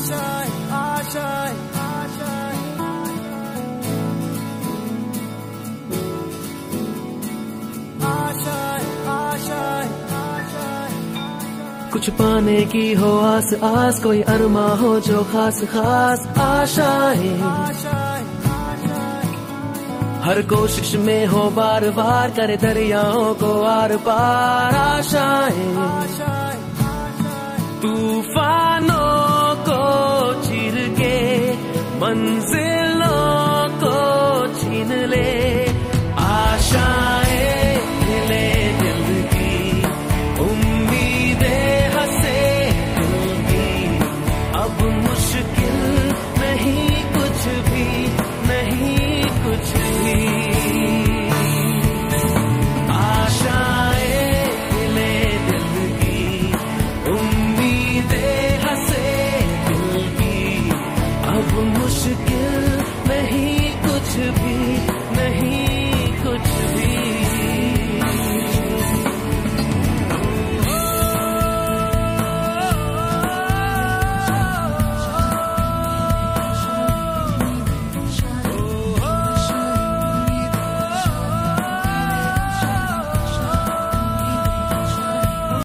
आशाएँ आशाएँ आशाएँ आशाएँ आशाएँ आशाएँ कुछ पाने की हो आस आस कोई अरमा हो जो खास खास आशाएँ हर कोशिश में हो बार बार करे दरियाओं को आर पार आशाएँ मंजिलों को छीन ले should give